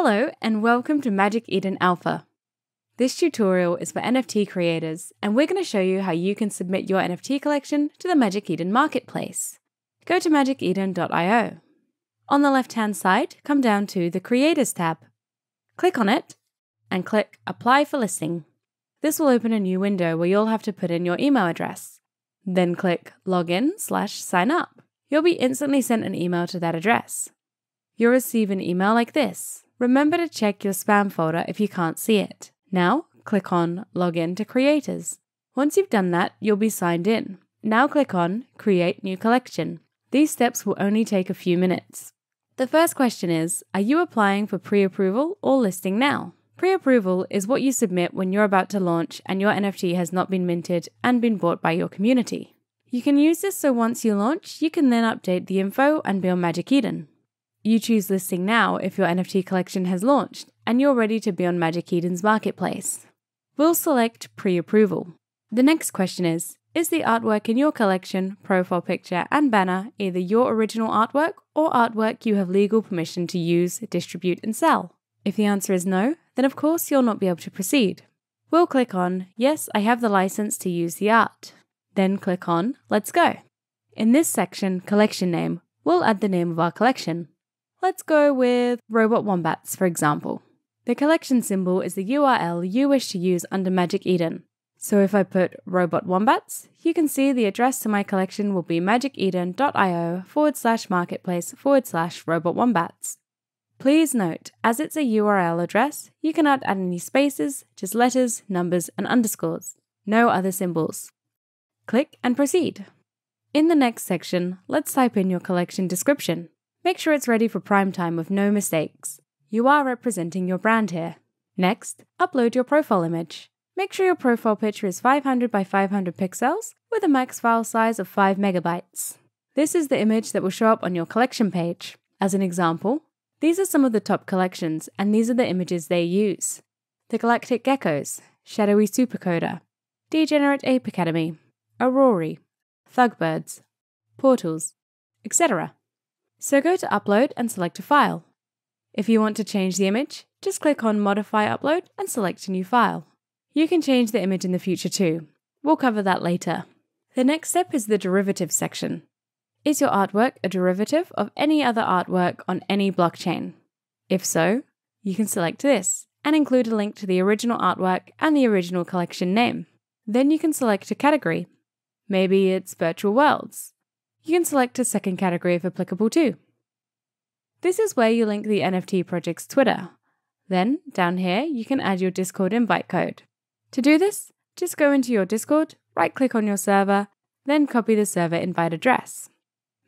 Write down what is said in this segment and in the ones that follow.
Hello and welcome to Magic Eden Alpha. This tutorial is for NFT creators and we're going to show you how you can submit your NFT collection to the Magic Eden marketplace. Go to magiceden.io. On the left hand side, come down to the Creators tab. Click on it and click Apply for Listing. This will open a new window where you'll have to put in your email address. Then click Login slash Sign Up. You'll be instantly sent an email to that address. You'll receive an email like this. Remember to check your spam folder if you can't see it. Now, click on Login to Creators. Once you've done that, you'll be signed in. Now click on Create New Collection. These steps will only take a few minutes. The first question is Are you applying for pre approval or listing now? Pre approval is what you submit when you're about to launch and your NFT has not been minted and been bought by your community. You can use this so once you launch, you can then update the info and be on Magic Eden. You choose listing now if your NFT collection has launched and you're ready to be on Magic Eden's marketplace. We'll select pre approval. The next question is Is the artwork in your collection, profile picture, and banner either your original artwork or artwork you have legal permission to use, distribute, and sell? If the answer is no, then of course you'll not be able to proceed. We'll click on Yes, I have the license to use the art. Then click on Let's go. In this section, Collection Name, we'll add the name of our collection. Let's go with Robot Wombats, for example. The collection symbol is the URL you wish to use under Magic Eden. So if I put Robot Wombats, you can see the address to my collection will be magiceden.io forward slash marketplace forward slash robot wombats. Please note, as it's a URL address, you cannot add any spaces, just letters, numbers, and underscores. No other symbols. Click and proceed. In the next section, let's type in your collection description. Make sure it's ready for prime time with no mistakes. You are representing your brand here. Next, upload your profile image. Make sure your profile picture is 500 by 500 pixels with a max file size of 5 megabytes. This is the image that will show up on your collection page. As an example, these are some of the top collections, and these are the images they use the Galactic Geckos, Shadowy Super Coder, Degenerate Ape Academy, Aurory, Thugbirdz, Portals, etc. So go to Upload and select a file. If you want to change the image, just click on Modify Upload and select a new file. You can change the image in the future too. We'll cover that later. The next step is the derivative section. Is your artwork a derivative of any other artwork on any blockchain? If so, you can select this and include a link to the original artwork and the original collection name. Then you can select a category. Maybe it's virtual worlds. You can select a second category if applicable too. This is where you link the NFT project's Twitter. Then, down here, you can add your Discord invite code. To do this, just go into your Discord, right click on your server, then copy the server invite address.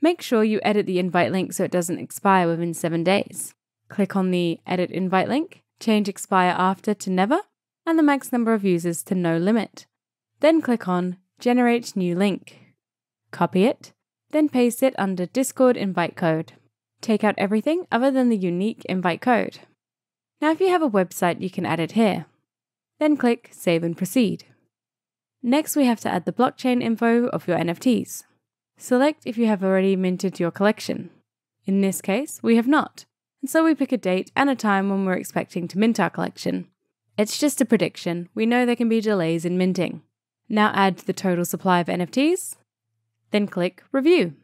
Make sure you edit the invite link so it doesn't expire within 7 days. Click on the Edit Invite link, change Expire After to Never, and the max number of users to No Limit. Then click on Generate New Link. Copy it, then paste it under Discord invite code. Take out everything other than the unique invite code. Now, if you have a website, you can add it here. Then click Save and Proceed. Next, we have to add the blockchain info of your NFTs. Select if you have already minted your collection. In this case, we have not, and so we pick a date and a time when we're expecting to mint our collection. It's just a prediction, we know there can be delays in minting. Now add the total supply of NFTs, then click Review.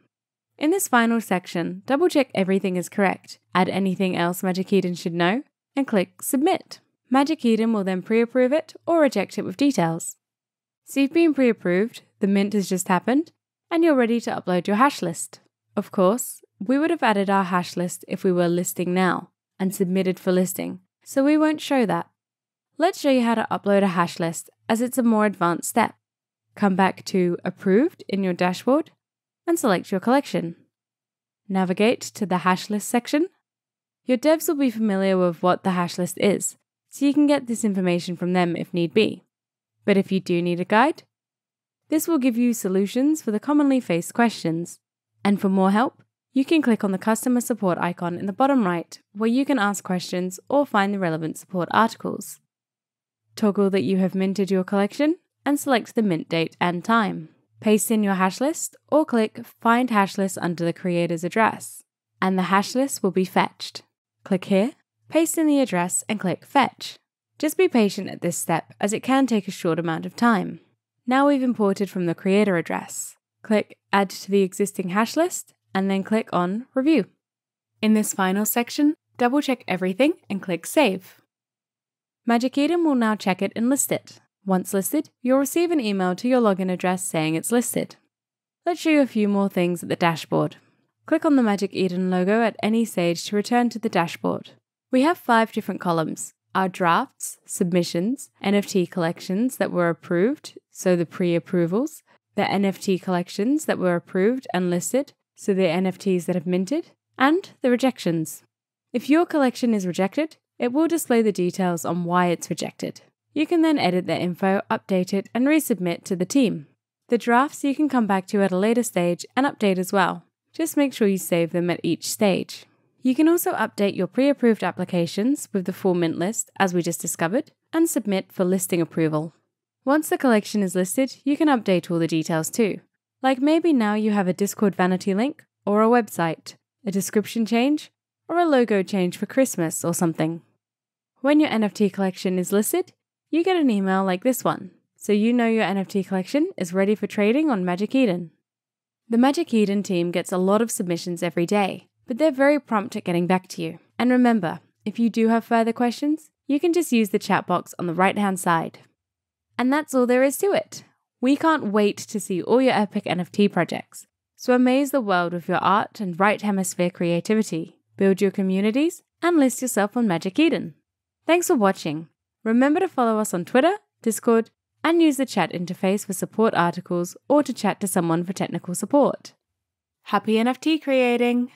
In this final section, double check everything is correct, add anything else Magic Eden should know, and click Submit. Magic Eden will then pre approve it or reject it with details. So you've been pre approved, the mint has just happened, and you're ready to upload your hash list. Of course, we would have added our hash list if we were listing now and submitted for listing, so we won't show that. Let's show you how to upload a hash list as it's a more advanced step. Come back to Approved in your dashboard and select your collection. Navigate to the hash list section. Your devs will be familiar with what the hash list is, so you can get this information from them if need be. But if you do need a guide, this will give you solutions for the commonly faced questions. And for more help, you can click on the customer support icon in the bottom right, where you can ask questions or find the relevant support articles. Toggle that you have minted your collection and select the mint date and time. Paste in your hash list or click Find Hash List under the creator's address, and the hash list will be fetched. Click here paste in the address and click Fetch. Just be patient at this step as it can take a short amount of time. Now we've imported from the creator address. Click Add to the existing hash list and then click on Review. In this final section, double check everything and click Save. Magic Eden will now check it and list it. Once listed, you'll receive an email to your login address saying it's listed. Let's show you a few more things at the dashboard. Click on the Magic Eden logo at any stage to return to the dashboard. We have five different columns our drafts, submissions, NFT collections that were approved, so the pre approvals, the NFT collections that were approved and listed, so the NFTs that have minted, and the rejections. If your collection is rejected, it will display the details on why it's rejected. You can then edit the info, update it, and resubmit to the team. The drafts you can come back to at a later stage and update as well. Just make sure you save them at each stage. You can also update your pre approved applications with the full mint list, as we just discovered, and submit for listing approval. Once the collection is listed, you can update all the details too. Like maybe now you have a Discord vanity link, or a website, a description change, or a logo change for Christmas or something. When your NFT collection is listed, you get an email like this one, so you know your NFT collection is ready for trading on Magic Eden. The Magic Eden team gets a lot of submissions every day, but they're very prompt at getting back to you. And remember, if you do have further questions, you can just use the chat box on the right hand side. And that's all there is to it. We can't wait to see all your epic NFT projects. So amaze the world with your art and right hemisphere creativity, build your communities, and list yourself on Magic Eden. Thanks for watching. Remember to follow us on Twitter, Discord, and use the chat interface for support articles or to chat to someone for technical support. Happy NFT creating!